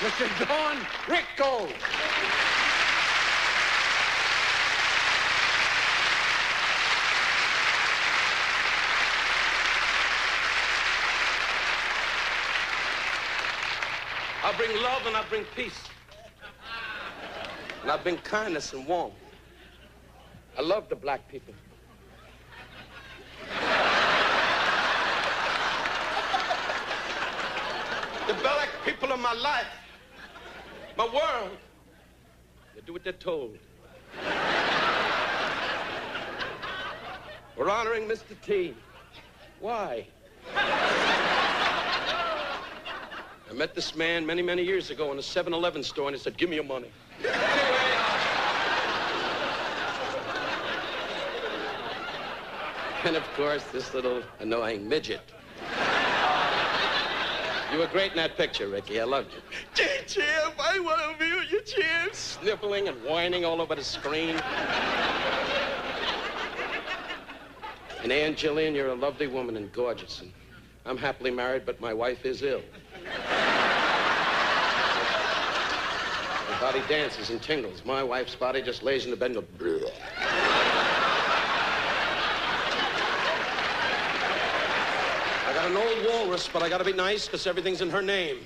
Mr. Don Rickles. I bring love and I bring peace. And I bring kindness and warmth. I love the black people. the black people of my life, my world, they do what they're told. We're honoring Mr. T. Why? I met this man many, many years ago in a 7-Eleven store, and he said, give me your money. and of course, this little annoying midget. You were great in that picture, Ricky. I loved you. Gee, Champ, I want to be with you, Champ. Sniffling and whining all over the screen. and Ann Jillian, you're a lovely woman and gorgeous. And I'm happily married, but my wife is ill. body dances and tingles. My wife's body just lays in the bed and goes, Bleh. I got an old walrus, but I gotta be nice because everything's in her name.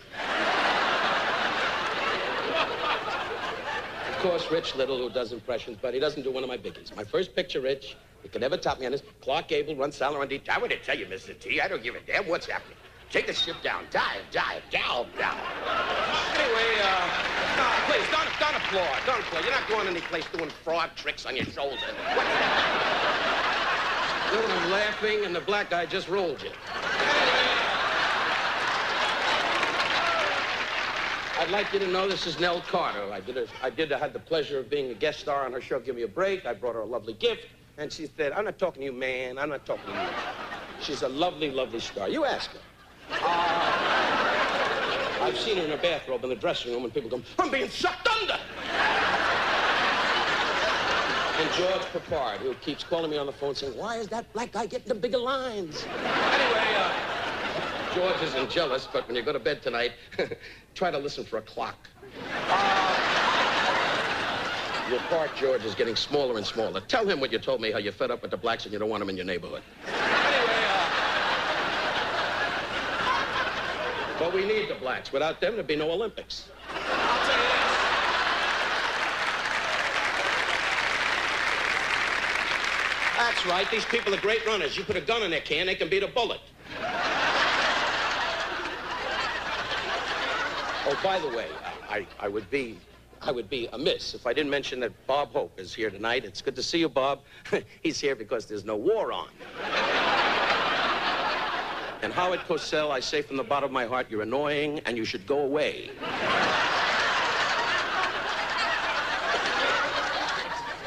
of course, Rich Little, who does impressions, but he doesn't do one of my biggies. My first picture, Rich, you could never top me on this. Clark Gable Run Silent, Run Deep. I would tell you, Mr. T, I don't give a damn what's happening. Take the ship down. Dive, dive, dive, down. Anyway, uh, no, please, don't, don't applaud. Don't applaud. You're not going any place doing fraud tricks on your shoulder. What's that? You laughing, and the black guy just rolled you. I'd like you to know this is Nell Carter. I did, a, I did, I had the pleasure of being a guest star on her show, Give Me a Break. I brought her a lovely gift, and she said, I'm not talking to you, man. I'm not talking to you. She's a lovely, lovely star. You ask her. Uh, I've seen her in her bathrobe in the dressing room, and people go, I'm being sucked under. and George Peppard, who keeps calling me on the phone saying, why is that black guy getting the bigger lines? anyway, uh, George isn't jealous, but when you go to bed tonight, try to listen for a clock. Uh, your part, George, is getting smaller and smaller. Tell him what you told me, how you're fed up with the blacks and you don't want them in your neighborhood. Anyway, But we need the blacks. Without them, there'd be no Olympics. I'll tell you this. That's right. These people are great runners. You put a gun in their can, they can beat a bullet. Oh, by the way, I, I would be I would be amiss if I didn't mention that Bob Hope is here tonight. It's good to see you, Bob. He's here because there's no war on. And Howard Cosell, I say from the bottom of my heart, you're annoying and you should go away.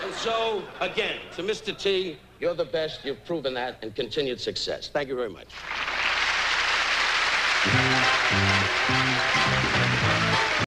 and so, again, to Mr. T, you're the best. You've proven that and continued success. Thank you very much.